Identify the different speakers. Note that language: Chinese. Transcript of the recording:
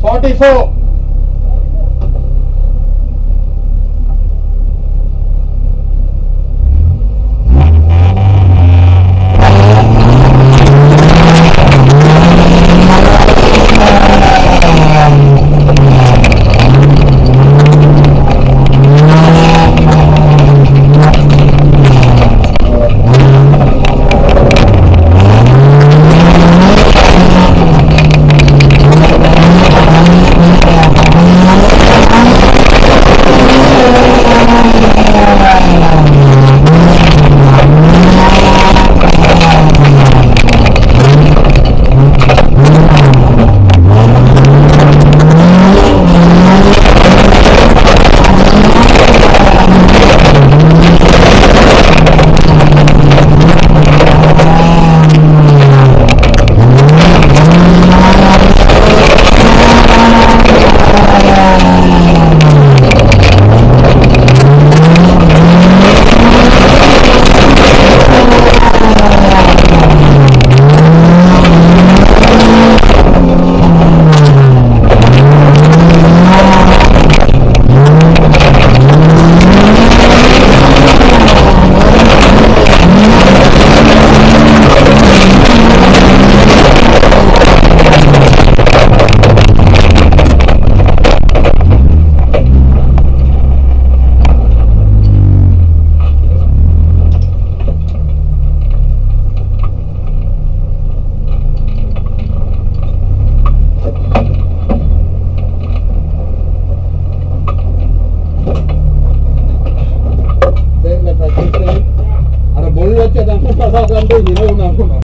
Speaker 1: 44大哥对你们有点困难